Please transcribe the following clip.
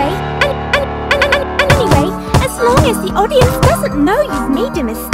anyway, and, and, and, and, and anyway, as long as the audience doesn't know you've made a mistake.